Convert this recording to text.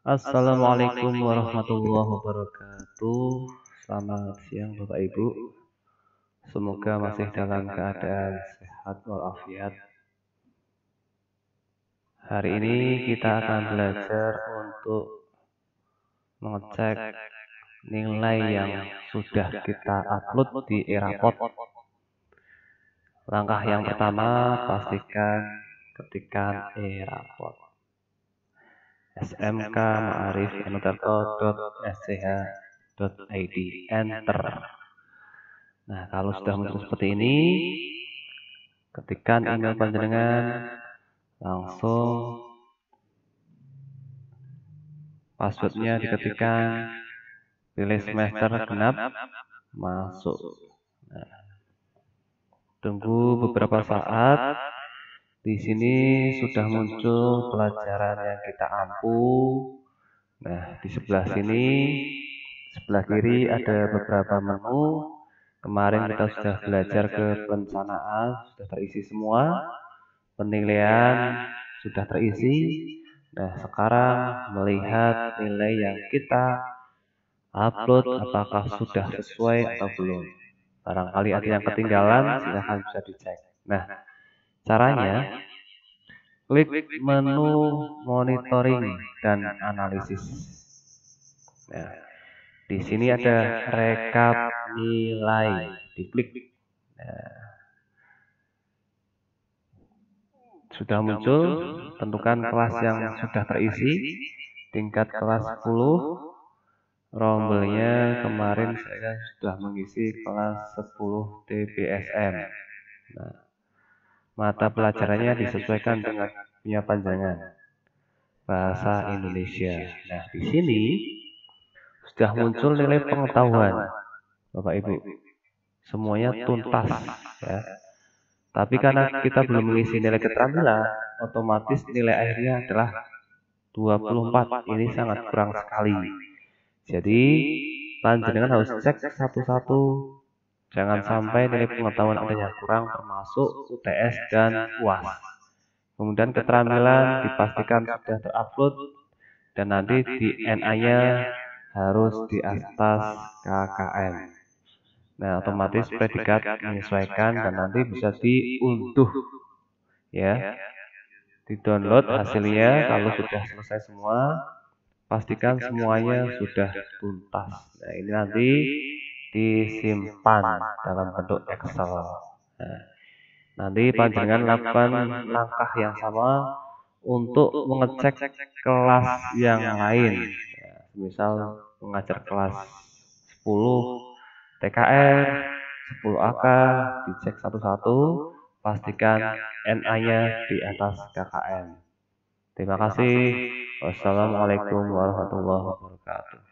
Assalamualaikum warahmatullahi wabarakatuh. Selamat siang Bapak Ibu. Semoga masih dalam keadaan sehat walafiat. Hari ini kita akan belajar untuk mengecek nilai yang sudah kita upload di Erapot. Langkah yang pertama, pastikan ketikan Erapot. Smk ma'arif id enter. Nah kalau sudah muncul seperti ini ketikkan email panjenengan. Langsung passwordnya diketikkan. Pilih semester genap. Masuk. Nah, tunggu beberapa saat di sini sudah muncul pelajaran yang kita ampuh. Nah, di sebelah sini, sebelah kiri ada beberapa menu. Kemarin kita sudah belajar ke perencanaan, sudah terisi semua. Penilaian sudah terisi. Nah, sekarang melihat nilai yang kita upload apakah sudah sesuai atau belum. Barangkali ada yang ketinggalan, silahkan bisa dicek. Nah, Caranya, klik menu monitoring dan analisis. Nah, di sini ada rekap nilai, diklik. Nah, sudah muncul, tentukan kelas yang sudah terisi, tingkat kelas 10, rombelnya kemarin saya sudah mengisi kelas 10 TBSM. Nah, Mata pelajarannya disesuaikan dengan punya panjangan bahasa Indonesia. Nah, di sini sudah muncul nilai pengetahuan, Bapak Ibu. Semuanya tuntas, ya. Tapi karena kita belum mengisi nilai keterampilan, otomatis nilai akhirnya adalah 24. Ini sangat kurang sekali. Jadi, panjenengan harus cek satu-satu Jangan sampai nilai pengetahuan Anda yang kurang termasuk UTS dan UAS. Kemudian keterampilan dipastikan sudah terupload dan nanti di NA-nya harus di atas KKM. Nah, otomatis predikat menyesuaikan dan nanti bisa diunduh. Ya. Di-download hasilnya kalau sudah selesai semua, pastikan semuanya sudah tuntas. Nah, ini nanti disimpan dalam bentuk Excel. Nah, nanti panjangan lakukan langkah yang sama untuk mengecek kelas yang lain. Ya, misal mengajar kelas 10 TKR, 10 AK, dicek satu-satu, pastikan NA-nya di atas KKN. Terima kasih. Wassalamualaikum warahmatullahi wabarakatuh.